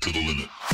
to the limit.